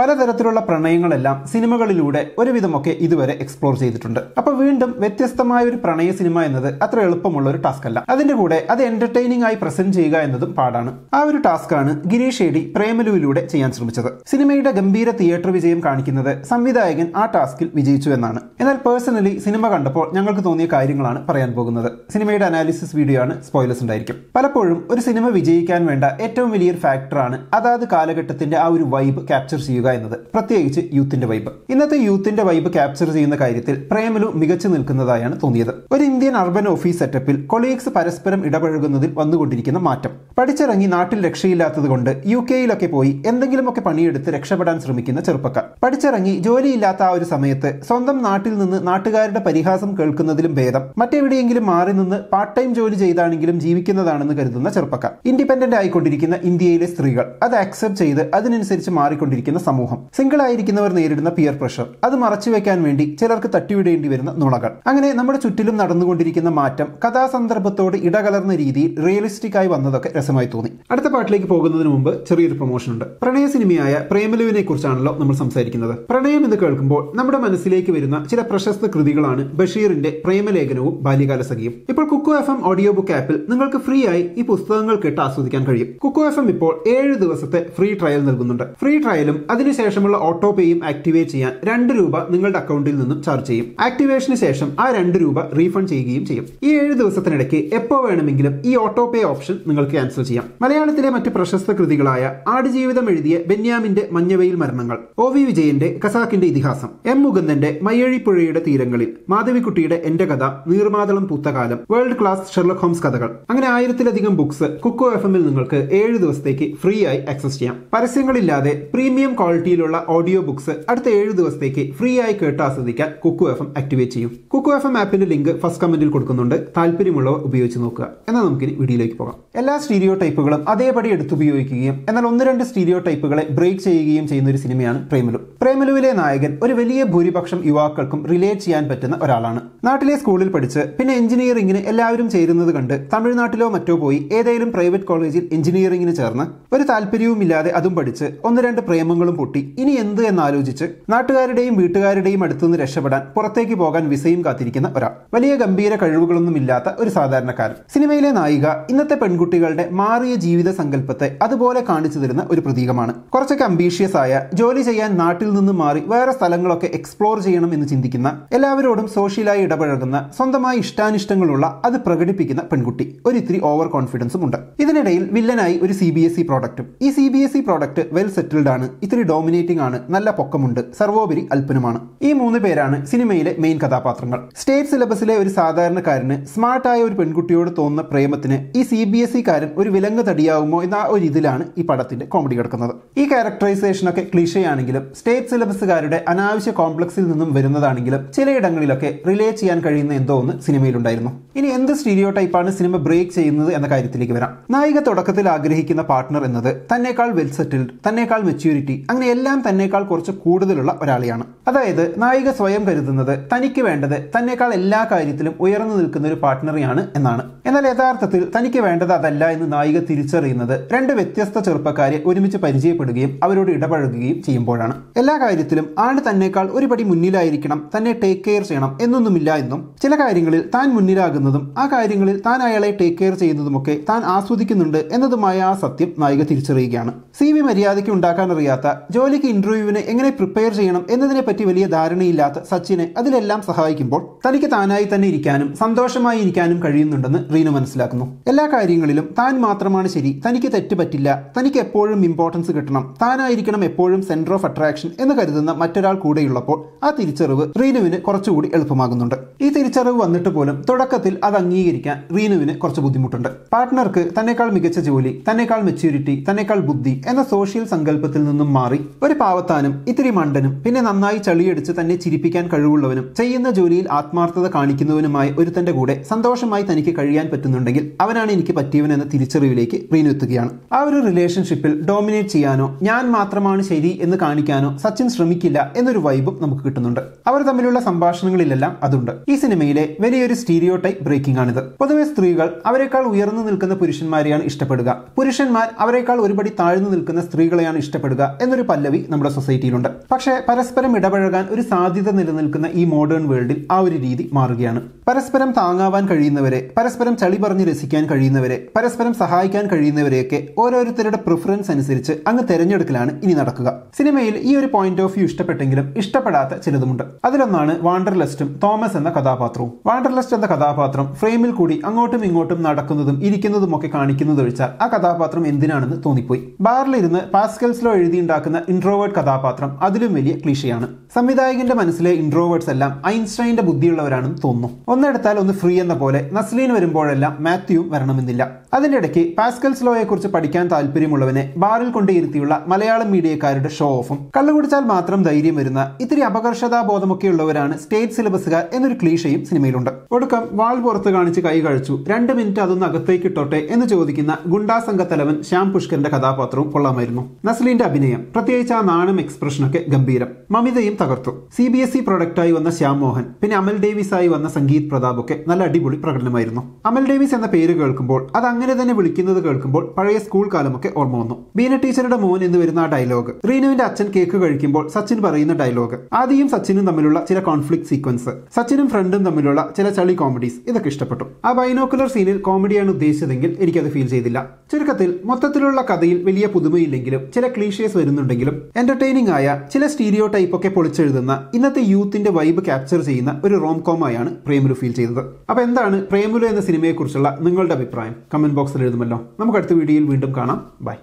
പലതരത്തിലുള്ള പ്രണയങ്ങളെല്ലാം സിനിമകളിലൂടെ ഒരുവിധമൊക്കെ ഇതുവരെ എക്സ്പ്ലോർ ചെയ്തിട്ടുണ്ട്. അപ്പൊ വീണ്ടും വ്യത്യസ്തമായ ഒരു പ്രണയ സിനിമ എന്നത് അത്ര എളുപ്പമുള്ള ഒരു ടാസ്ക് അല്ല. അതിന്റെ കൂടെ അത് എന്റർടൈനിങ് ആയി പ്രസന്റ് ചെയ്യുക എന്നതും പാടാണ്. ആ ഒരു ടാസ്ക് ആണ് ഗിരീഷ് ഏടി പ്രേമലുവിലൂടെ ചെയ്യാൻ ശ്രമിച്ചത്. സിനിമയുടെ ഗംഭീര തിയേറ്റർ വിജയം കാണിക്കുന്നത് സംവിധായകൻ ആ ടാസ്കിൽ വിജയിച്ചു എന്നാണ്. എന്നാൽ പേഴ്സണലി സിനിമ കണ്ടപ്പോൾ ഞങ്ങൾക്ക് തോന്നിയ കാര്യങ്ങളാണ് പറയാൻ പോകുന്നത്. സിനിമയുടെ അനാലിസിസ് വീഡിയോ ആണ് സ്പോയിലേഴ്സ് ഉണ്ടായിരിക്കും. പലപ്പോഴും ഒരു സിനിമ വിജയിക്കാൻ വേണ്ട ഏറ്റവും വലിയൊരു ഫാക്ടറാണ് അതാത് കാലഘട്ടത്തിന്റെ ആ ഒരു വൈബ് ക്യാപ്ചർ ചെയ്യുക എന്നത് പ്രത്യേകിച്ച് യൂത്തിന്റെ വൈബ് ഇന്നത്തെ യൂത്തിന്റെ വൈബ് ക്യാപ്ചർ ചെയ്യുന്ന കാര്യത്തിൽ പ്രേമലു മികച്ചു നിൽക്കുന്നതായാണ് തോന്നിയത്. ഒരു ഇന്ത്യൻ അർബൻ ഓഫീസ് സെറ്റപ്പിൽ കൊളീഗ്സ് പരസ്പരം ഇടപഴകുന്നതിൽ വന്നുകൊണ്ടിരിക്കുന്ന മാറ്റം. പഠിച്ചിറങ്ങി നാട്ടിൽ രക്ഷയില്ലാത്തത് കൊണ്ട് യു കെയിലൊക്കെ പോയി എന്തെങ്കിലുമൊക്കെ പണിയെടുത്ത് രക്ഷപ്പെടാൻ ശ്രമിക്കുന്ന ചെറുപ്പക്കാർ. പഠിച്ചിറങ്ങി ജോലിയില്ലാത്ത ആ ഒരു സമയത്ത് സ്വന്തം നാട്ടിൽ നിന്ന് നാട്ടുകാരുടെ പരിഹാസം കേൾക്കുന്നതിലും ഭേദം. മറ്റെവിടെയെങ്കിലും മാറി നിന്ന് പാർട്ട് ടൈം ജോലി ചെയ്താണെങ്കിലും ജീവിക്കുന്നതാണെന്ന് കരുതുന്ന ചെറുപ്പക്കാർ. ഇൻഡിപെൻഡന്റ് ആയിക്കൊണ്ടിരിക്കുന്ന ഇന്ത്യയിലെ സ്ത്രീകൾ. അത് അക്സെപ്റ്റ് ചെയ്ത് അതിനനുസരിച്ച് മാറിക്കൊണ്ടിരിക്കുന്ന സമൂഹം. സിംഗിൾ ആയിരിക്കുന്നവർ നേരിടുന്ന പിയർ പ്രഷർ അത് മറച്ചുവെക്കാൻ വേണ്ടി ചിലർക്ക് തട്ടിവിടേണ്ടി വരുന്ന നുണകൾ. അങ്ങനെ നമ്മുടെ ചുറ്റിലും നടന്നുകൊണ്ടിരിക്കുന്ന മാറ്റം കഥാസന്ദർഭത്തോട് ഇടകലർന്ന രീതിയിൽ റിയലിസ്റ്റിക് ആയി വന്നതൊക്കെ രസമായി തോന്നി. അടുത്ത പാട്ടിലേക്ക് പോകുന്നതിന് മുമ്പ് ചെറിയൊരു പ്രൊമോഷൻ ഉണ്ട്. പ്രണയ സിനിമയായ പ്രേമലുവിനെ കുറിച്ചാണല്ലോ നമ്മൾ സംസാരിക്കുന്നത്. പ്രണയം എന്ന് കേൾക്കുമ്പോൾ നമ്മുടെ മനസ്സിലേക്ക് വരുന്ന ചില പ്രശസ്ത കൃതികളാണ് ബഷീറിന്റെ പ്രേമലേഖനവും ബാല്യകാല സഖിയും. ഇപ്പോൾ Kuku F M audio book ആപ്പിൽ നിങ്ങൾക്ക് ഫ്രീ ആയി ഈ പുസ്തകങ്ങൾ കേട്ട് ആസ്വദിക്കാൻ കഴിയും. കുക്കു എഫ് എം ഇപ്പോൾ ഏഴ് ദിവസത്തെ ഫ്രീ ട്രയൽ നൽകുന്നുണ്ട്. ഫ്രീ ട്രയലും അതിനുശേഷമുള്ള ഓട്ടോ പേയും ആക്ടിവേറ്റ് ചെയ്യാൻ രണ്ട് രൂപ നിങ്ങളുടെ അക്കൗണ്ടിൽ നിന്നും ചാർജ് ചെയ്യും. ആക്ടിവേഷന് ശേഷം ആ രണ്ട് രൂപ റീഫണ്ട് ചെയ്യുകയും ചെയ്യും. ഈ ഏഴ് ദിവസത്തിനിടയ്ക്ക് എപ്പോൾ വേണമെങ്കിലും ഈ ഓട്ടോ പേ ഓപ്ഷൻ നിങ്ങൾക്ക് ക്യാൻസൽ ചെയ്യാം. മലയാളത്തിലെ മറ്റ് പ്രശസ്ത കൃതികളായ ആടുജീവിതം എഴുതിയ ബെന്യാമിന്റെ മഞ്ഞവയിൽ മരണങ്ങൾ ഒ വി വിജയന്റെ കസാക്കിന്റെ ഇതിഹാസം എം മുകുന്ദന്റെ മയ്യഴിപ്പുഴയുടെ തീരങ്ങളിൽ മാധവിക്കുട്ടിയുടെ എന്റെ കഥ നീർമാതളം Poothakalam world class Sherlock Holmes കഥകൾ. അങ്ങനെ ആയിരത്തിലധികം ബുക്സ് കുക്കോ എഫ് എമ്മിൽ നിങ്ങൾക്ക് ഏഴ് ദിവസത്തേക്ക് ഫ്രീ ആയി ആക്സസ് ചെയ്യാം. പരസ്യങ്ങളില്ലാതെ പ്രീമിയം ക്വാളിറ്റിയിലുള്ള ഓഡിയോ ബുക്സ് അടുത്ത ഏഴ് ദിവസത്തേക്ക് ഫ്രീ ആയി കേട്ട് ആസ്വദിക്കാൻ കുക്കു എഫ് എം ആക്ടിവേറ്റ് ചെയ്യും. കുക്കു എഫ് എം ആപ്പിന്റെ ലിങ്ക് ഫസ്റ്റ് കമന്റിൽ കൊടുക്കുന്നുണ്ട്. താല്പര്യമുള്ളവർ ഉപയോഗിച്ച് നോക്കുക. എന്നാൽ നമുക്കിനി വീഡിയോയിലേക്ക് പോകാം. എല്ലാ സ്റ്റീരിയോ ടൈപ്പുകളും അതേപടി എടുത്തുപയോഗിക്കുകയും എന്നാൽ ഒന്ന് രണ്ട് സ്റ്റീരിയോ ടൈപ്പുകളെ ബ്രേക്ക് ചെയ്യുകയും ചെയ്യുന്ന ഒരു സിനിമയാണ് പ്രേമലു. പ്രേമലുവിലെ നായകൻ ഒരു വലിയ ഭൂരിപക്ഷം യുവാക്കൾക്കും റിലേറ്റ് ചെയ്യാൻ പറ്റുന്ന ഒരാളാണ്. നാട്ടിലെ സ്കൂളിൽ പഠിച്ച് പിന്നെ എഞ്ചിനീയറിംഗിന് എല്ലാവരും ചേരുന്നത് കണ്ട് തമിഴ്നാട്ടിലോ മറ്റോ പോയി ഏതെങ്കിലും പ്രൈവറ്റ് കോളേജിൽ എഞ്ചിനീയറിംഗിന് ചേർന്ന് ഒരു താല്പര്യവുമില്ലാതെ അതും പഠിച്ച് ഒന്ന് രണ്ട് പ്രേമങ്ങളും പൊട്ടി. ഇനി എന്ത് എന്നാലോചിച്ച് നാട്ടുകാരുടെയും വീട്ടുകാരുടെയും അടുത്തുനിന്ന് രക്ഷപ്പെടാൻ പുറത്തേക്ക് പോകാൻ വിസയും കാത്തിരിക്കുന്ന ഒരാൾ. വലിയ ഗംഭീര കഴിവുകളൊന്നും ഇല്ലാത്ത ഒരു സാധാരണക്കാരൻ. സിനിമയിലെ നായിക ഇന്നത്തെ പെൺകുട്ടികളുടെ മാറിയ ജീവിത സങ്കല്പത്തെ അതുപോലെ കാണിച്ചു തരുന്ന ഒരു പ്രതീകമാണ്. കുറച്ചൊക്കെ അംബീഷ്യസ് ആയ ജോലി ചെയ്യാൻ നാട്ടിൽ നിന്ന് മാറി വേറെ സ്ഥലങ്ങളൊക്കെ എക്സ്പ്ലോർ ചെയ്യണം എന്ന് ചിന്തിക്കുന്ന എല്ലാവരോടും സോഷ്യലായി ഇടപഴകുന്ന സ്വന്തമായി ഇഷ്ടാനിഷ്ടങ്ങളുള്ള അത് പ്രകടിപ്പിക്കുന്ന പെൺകുട്ടി. ഒരു ഇത്തിരി ഓവർ കോൺഫിഡൻസും ഉണ്ട്. ഇതിനിടയിൽ വില്ലനായി ഒരു സി ബി എസ് ഇ പ്രോഡക്റ്റും ഈ C B S E product well settled ആണ്. ഇത്തിരി ഡോമിനേറ്റിംഗ് ആണ്. നല്ല പൊക്കമുണ്ട്. സർവോപരി അല്പനുമാണ്. ഈ മൂന്ന് പേരാണ് സിനിമയിലെ മെയിൻ കഥാപാത്രങ്ങൾ. സ്റ്റേറ്റ് സിലബസിലെ ഒരു സാധാരണക്കാരന് സ്മാർട്ടായ ഒരു പെൺകുട്ടിയോട് തോന്നുന്ന പ്രേമത്തിന് ഈ സി ബി എസ് ഇ കാരൻ ഒരു വിലങ്ങ് തടിയാവുമോ എന്ന ഒരു ഇതിലാണ് ഈ പടത്തിന്റെ കോമഡി കിടക്കുന്നത്. ഈ ക്യാരക്ടറൈസേഷൻ ഒക്കെ ക്ലീഷയാണെങ്കിലും സ്റ്റേറ്റ് സിലബസുകാരുടെ അനാവശ്യ കോംപ്ലക്സിൽ നിന്നും വരുന്നതാണെങ്കിലും ചിലയിടങ്ങളിലൊക്കെ റിലേ ചെയ്യാൻ കഴിയുന്ന എന്തോ ഒന്ന് സിനിമയിലുണ്ടായിരുന്നു. ഇനി എന്ത് സ്റ്റീരിയോ ടൈപ്പാണ് സിനിമ ബ്രേക്ക് ചെയ്യുന്നത് എന്ന കാര്യത്തിലേക്ക് വരാം. നായിക തുടക്കത്തിൽ ആഗ്രഹിക്കുന്ന പാർട്ട്ണർ എന്നത് തന്നെക്കാൾ വെൽ സെറ്റിൽഡ് തന്നെക്കാൾ മെച്യൂരിറ്റി അങ്ങനെ എല്ലാം തന്നേക്കാൾ കുറച്ച് കൂടുതലുള്ള ഒരാളെയാണ്. അതായത് നായിക സ്വയം കരുതുന്നത് തനിക്ക് വേണ്ടത് തന്നെക്കാൾ എല്ലാ കാര്യത്തിലും ഉയർന്നു നിൽക്കുന്ന ഒരു പാർട്ട്ണറിയാണ് എന്നാണ്. എന്നാൽ യഥാർത്ഥത്തിൽ തനിക്ക് വേണ്ടത് അതല്ല എന്ന് നായിക തിരിച്ചറിയുന്നത് രണ്ട് വ്യത്യസ്ത ചെറുപ്പക്കാരെ ഒരുമിച്ച് പരിചയപ്പെടുകയും അവരോട് ഇടപഴകുകയും ചെയ്യുമ്പോഴാണ്. എല്ലാ കാര്യത്തിലും ആണ് തന്നെക്കാൾ ഒരുപടി മുന്നിലായിരിക്കണം തന്നെ ടേക്ക് കെയർ ചെയ്യണം എന്നൊന്നുമില്ല എന്നും ചില കാര്യങ്ങളിൽ താൻ മുന്നിലാകുന്നതും ആ കാര്യങ്ങളിൽ താൻ അയാളെ ടേക്ക് കെയർ ചെയ്യുന്നതുമൊക്കെ താൻ ആസ്വദിക്കുന്നുണ്ട് എന്നതുമായ ആ സത്യം നായിക തിരിച്ചറിയുകയാണ്. സി വി മര്യാദയ്ക്ക് ഉണ്ടാക്കാൻ അറിയാത്ത ജോലിക്ക് ഇന്റർവ്യൂവിന് എങ്ങനെ പ്രിപ്പയർ ചെയ്യണം എന്നതിനെ പറ്റി വലിയ ധാരണയില്ലാത്ത സച്ചിനെ അതിലെല്ലാം സഹായിക്കുമ്പോൾ തനിക്ക് താനായി തന്നെ ഇരിക്കാനും സന്തോഷമായി ഇരിക്കാനും കഴിയുന്നുണ്ടെന്ന് റീനു മനസ്സിലാക്കുന്നു. എല്ലാ കാര്യങ്ങളിലും താൻ മാത്രമാണ് ശരി തനിക്ക് തെറ്റ് പറ്റില്ല തനിക്ക് എപ്പോഴും ഇമ്പോർട്ടൻസ് കിട്ടണം താനായിരിക്കണം എപ്പോഴും സെന്റർ ഓഫ് അട്രാക്ഷൻ എന്ന് കരുതുന്ന മറ്റൊരാൾ കൂടെയുള്ളപ്പോൾ ആ തിരിച്ചറിവ് റീനുവിന് കുറച്ചുകൂടി എളുപ്പമാകുന്നുണ്ട്. ഈ തിരിച്ചറിവ് വന്നിട്ട് പോലും തുടക്കത്തിൽ അത് അംഗീകരിക്കാൻ റീനുവിന് കുറച്ച് ബുദ്ധിമുട്ടുണ്ട്. പാർട്ട്ണർക്ക് തന്നെക്കാൾ മികച്ച ജോലി തന്നെക്കാൾ മെച്യൂരിറ്റി തന്നെക്കാൾ ബുദ്ധി എന്ന സോഷ്യൽ സങ്കല്പത്തിൽ നിന്നും മാറി ഒരു പാവത്താനും ഇത്തിരി മണ്ടനും പിന്നെ നന്നായി ചളിയടിച്ച് തന്നെ ചിരിപ്പിക്കാൻ കഴിവുള്ളവനും ചെയ്യുന്ന ജോലിയിൽ ആത്മാർത്ഥത കാണിക്കുന്നവനുമായ ഒരുത്തന്റെ കൂടെ സന്തോഷമായി തനിക്ക് കഴിയാൻ പറ്റുന്നുണ്ടെങ്കിൽ അവനാണ് എനിക്ക് പറ്റിയവൻ എന്ന തിരിച്ചറിവിലേക്ക് റീനു എത്തുകയാണ്. ആ ഒരു റിലേഷൻഷിപ്പിൽ ഡോമിനേറ്റ് ചെയ്യാനോ ഞാൻ മാത്രമാണ് ശരി എന്ന് കാണിക്കാനോ സച്ചിൻ ശ്രമിക്കില്ല എന്നൊരു വൈബും നമുക്ക് കിട്ടുന്നുണ്ട്. അവർ തമ്മിലുള്ള സംഭാഷണങ്ങളിലെല്ലാം അതുണ്ട്. ഈ സിനിമയിലെ വലിയൊരു സ്റ്റീരിയോ ടൈപ്പ് ബ്രേക്കിംഗ് ആണിത്. പൊതുവെ സ്ത്രീകൾ അവരെക്കാൾ ഉയർന്നു നിൽക്കുന്ന പുരുഷന്മാരെയാണ് ഇഷ്ടപ്പെടുക. പുരുഷന്മാർ അവരെക്കാൾ ഒരുപടി താഴ്ന്നു നിൽക്കുന്ന സ്ത്രീകളെയാണ് ഇഷ്ടപ്പെടുക എന്നൊരു പല്ലവി നമ്മുടെ സൊസൈറ്റിയിലുണ്ട്. പക്ഷേ പരസ്പരം ഇടപഴകാൻ ഒരു സാധ്യത നിലനിൽക്കുന്ന ഈ മോഡേൺ വേൾഡിൽ ആ ഒരു രീതി മാറുകയാണ്. പരസ്പരം താങ്ങാവാൻ കഴിയുന്നവരെ പരസ്പരം ചളി പറഞ്ഞ് രസിക്കാൻ കഴിയുന്നവരെ പരസ്പരം സഹായിക്കാൻ കഴിയുന്നവരെയൊക്കെ ഓരോരുത്തരുടെ പ്രിഫറൻസ് അനുസരിച്ച് അങ്ങ് തെരഞ്ഞെടുക്കലാണ് ഇനി നടക്കുക. സിനിമയിൽ ഈ ഒരു പോയിന്റ് ഓഫ് വ്യൂ ഇഷ്ടപ്പെട്ടെങ്കിലും ഇഷ്ടപ്പെടാത്ത ചിലതുമുണ്ട്. അതിലൊന്നാണ് വാണ്ടർലസ്റ്റും തോമസ് എന്ന കഥാപാത്രവും. വാണ്ടർലസ്റ്റ് എന്ന കഥാപാത്രം ഫ്രെയിമിൽ കൂടി അങ്ങോട്ടും ഇങ്ങോട്ടും നടക്കുന്നതും ഇരിക്കുന്നതും ഒക്കെ കാണിക്കുന്നത് ഒഴിച്ചാൽ ആ കഥാപാത്രം എന്തിനാണെന്ന് തോന്നിപ്പോയി. ബാറിലിരുന്ന് പാസ്കൽസിലോ എഴുതിയുണ്ടാക്കുന്ന ഇൻട്രോവേർട്ട് കഥാപാത്രം അതിലും വലിയ ക്ലീഷയാണ് സംവിധായകന്റെ മനസ്സിലെ ഇൻട്രോവേർട്സ് എല്ലാം ഐൻസ്റ്റൈന്റെ ബുദ്ധിയുള്ളവരാണെന്ന് തോന്നുന്നു. ഒന്നെടുത്താൽ ഒന്ന് ഫ്രീ എന്ന പോലെ നസ്ലീൻ വരുമ്പോഴെല്ലാം മാത്യുവും വരണമെന്നില്ല. അതിന്റെ ഇടയ്ക്ക് പാസ്കൽസ് ലോയെ കുറിച്ച് പഠിക്കാൻ താല്പര്യമുള്ളവനെ ബാറിൽ കൊണ്ടിരുത്തിയുള്ള മലയാളം മീഡിയക്കാരുടെ ഷോ ഓഫും കള്ളുകുടിച്ചാൽ മാത്രം ധൈര്യം വരുന്ന ഇത്തിരി അപകർഷതാബോധമൊക്കെ ഉള്ളവരാണ് സ്റ്റേറ്റ് സിലബസുകാർ എന്നൊരു ക്ലീഷയും സിനിമയിലുണ്ട്. ഒടുക്കം വാൾ പുറത്ത് കാണിച്ച് കൈ കഴിച്ചു രണ്ട് മിനിറ്റ് അതൊന്ന് അകത്തേക്ക് ഇട്ടോട്ടെ എന്ന് ചോദിക്കുന്ന ഗുണ്ടാ തലവൻ ശ്യാം പുഷ്കറിന്റെ കഥാപാത്രവും കൊള്ളാമായിരുന്നു. നസ്ലിന്റെ അഭിനയം പ്രത്യേകിച്ച് ആ നാണം എക്സ്പ്രഷനൊക്കെ ഗംഭീരം. മമിതയും തകർത്തു. സി ബി എസ് ഇ പ്രൊഡക്റ്റായി വന്ന ശ്യാം മോഹൻ പിന്നെ അമൽ ഡേവിസ് ആയി വന്ന സംഗീത് പ്രതാപ് ഒക്കെ നല്ല അടിപൊളി പ്രകടനമായിരുന്നു. അമൽ ഡേവിസ് എന്ന പേര് കേൾക്കുമ്പോൾ അത് അങ്ങനെ തന്നെ വിളിക്കുന്നത് കേൾക്കുമ്പോൾ പഴയ സ്കൂൾ കാലമൊക്കെ ഓർമ്മ വന്നു. ബീന ടീച്ചറുടെ മോൻ എന്ന് വരുന്ന ആ ഡയലോഗ് റീനുവിന്റെ അച്ഛൻ കേക്ക് കഴിക്കുമ്പോൾ സച്ചിൻ പറയുന്ന ഡയലോഗ് ആദ്യം സച്ചിനും തമ്മിലുള്ള ചില കോൺഫ്ലിക്ട് സീക്വൻസ് സച്ചിനും ഫ്രണ്ടും തമ്മിലുള്ള ചില ചളി കോമഡീസ് ഇതൊക്കെ ഇഷ്ടപ്പെട്ടു. ആ ബൈനോക്കുലർ സീനിൽ കോമഡിയാണ് ഉദ്ദേശിച്ചതെങ്കിൽ എനിക്കത് ഫീൽ ചെയ്തില്ല. ചുരുക്കത്തിൽ മൊത്തത്തിലുള്ള കഥയിൽ വലിയ പുതുമയില്ലെങ്കിലും ചില ക്ലീഷേസ് വരുന്നുണ്ടെങ്കിലും എന്റർടൈനിങ് ആയ ചില സ്റ്റീരിയോ ടൈപ്പ് ഒക്കെ പൊളിച്ചെഴുതുന്ന ഇന്നത്തെ യൂത്തിന്റെ വൈബ് ക്യാപ്ചർ ചെയ്യുന്ന ഒരു റോം കോമായാണ് പ്രേമുലു ഫീൽ ചെയ്തത്. അപ്പൊ എന്താണ് പ്രേമുലു എന്ന സിനിമയെക്കുറിച്ചുള്ള നിങ്ങളുടെ അഭിപ്രായം? കമന്റ് ബോക്സിൽ എഴുതുമല്ലോ. നമുക്ക് അടുത്ത വീഡിയോയിൽ വീണ്ടും കാണാം. ബൈ